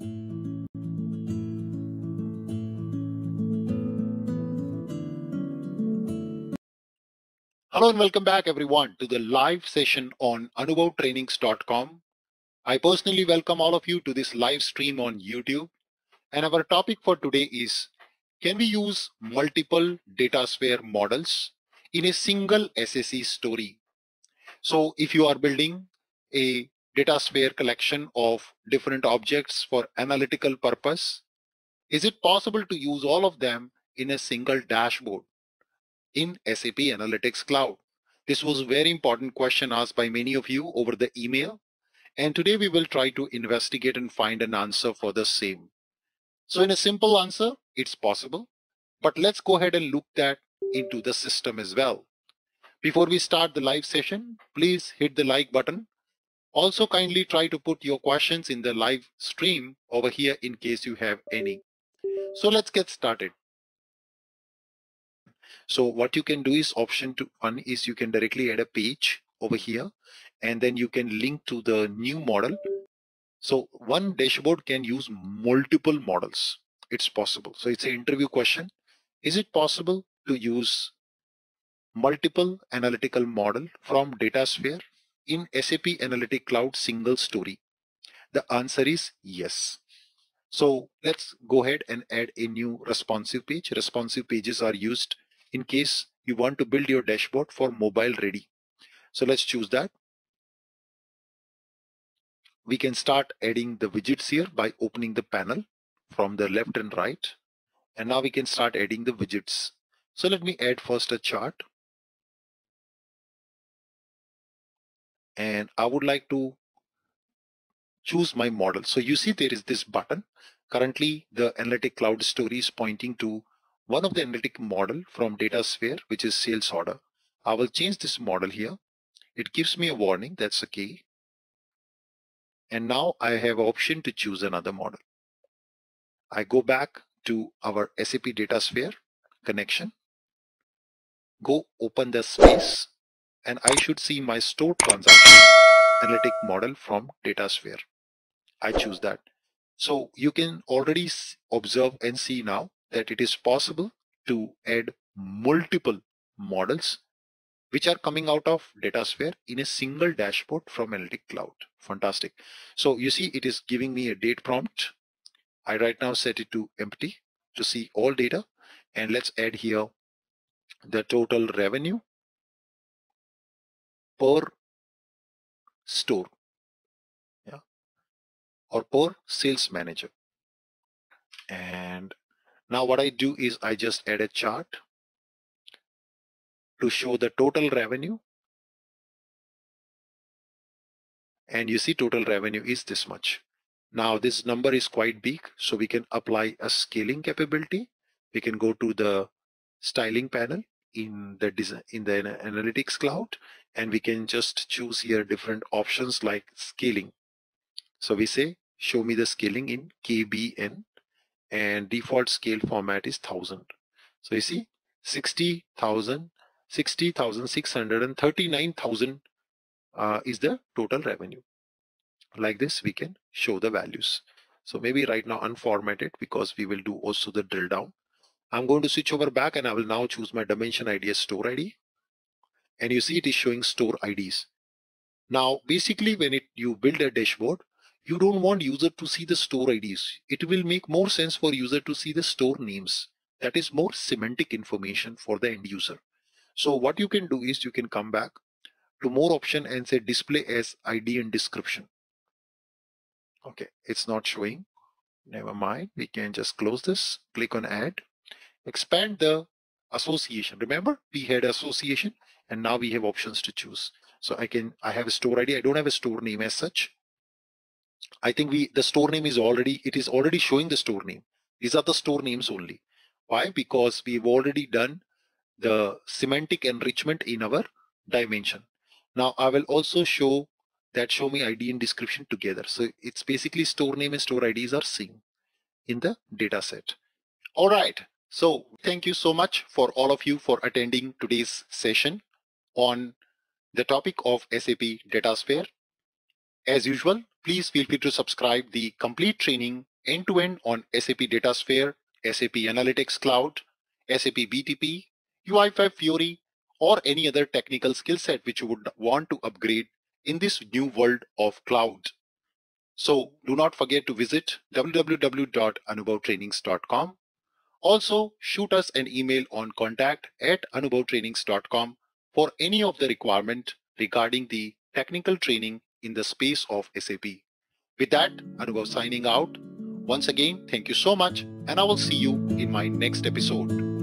Hello and welcome back everyone to the live session on anubhavtrainings.com. I personally welcome all of you to this live stream on YouTube. And our topic for today is, can we use multiple DataSphere models in a single SAC story? So if you are building a DataSphere collection of different objects for analytical purpose, is it possible to use all of them in a single dashboard? in SAP Analytics Cloud? This was a very important question asked by many of you over the email. And today we will try to investigate and find an answer for the same. So in a simple answer, it's possible. But let's go ahead and look that into the system as well. Before we start the live session, please hit the like button. Also kindly try to put your questions in the live stream over here in case you have any. So let's get started. So what you can do is option to one is you can directly add a page over here and then you can link to the new model. So one dashboard can use multiple models. It's possible. So it's an interview question. Is it possible to use multiple analytical model from DataSphere in SAP Analytic Cloud single story? The answer is yes. So let's go ahead and add a new responsive page. Responsive pages are used in case you want to build your dashboard for mobile ready. So let's choose that. We can start adding the widgets here by opening the panel from the left and right. And now we can start adding the widgets. So let me add first a chart. And I would like to choose my model. So you see there is this button. Currently the Analytic Cloud Story is pointing to one of the analytic model from DataSphere, which is sales order. I will change this model here. It gives me a warning, that's okay. And now I have option to choose another model. I go back to our SAP DataSphere connection, go open the space, and I should see my store transaction analytic model from DataSphere. I choose that. So you can already observe and see now that it is possible to add multiple models which are coming out of DataSphere in a single dashboard from Analytic Cloud. Fantastic. So you see it is giving me a date prompt. I right now set it to empty to see all data and let's add here the total revenue per store yeah or per sales manager and now what I do is I just add a chart to show the total revenue. And you see total revenue is this much. Now this number is quite big, so we can apply a scaling capability. We can go to the styling panel in the design, in the analytics cloud, and we can just choose here different options like scaling. So we say, show me the scaling in KBN and default scale format is 1000 so you see 60,000 60,639,000 uh, is the total revenue. Like this we can show the values. So maybe right now unformatted because we will do also the drill down I'm going to switch over back and I will now choose my dimension ID as store ID and you see it is showing store IDs now basically when it you build a dashboard you don't want user to see the store IDs. It will make more sense for user to see the store names. That is more semantic information for the end user. So what you can do is you can come back to more option and say display as ID and description. Okay, it's not showing. Never mind. We can just close this, click on add, expand the association. Remember we had association and now we have options to choose. So I can, I have a store ID. I don't have a store name as such. I think we the store name is already it is already showing the store name. These are the store names only. Why? Because we've already done the semantic enrichment in our dimension. Now I will also show that show me ID and description together. So it's basically store name and store IDs are same in the data set. All right. So thank you so much for all of you for attending today's session on the topic of SAP DataSphere. As usual, please feel free to subscribe the complete training end-to-end on SAP DataSphere, SAP Analytics Cloud, SAP BTP, UI5 Fiori, or any other technical skill set which you would want to upgrade in this new world of cloud. So do not forget to visit www.anubhavtrainings.com. Also, shoot us an email on contact at anubhavtrainings.com for any of the requirement regarding the technical training in the space of SAP. With that, Anubhav signing out. Once again, thank you so much and I will see you in my next episode.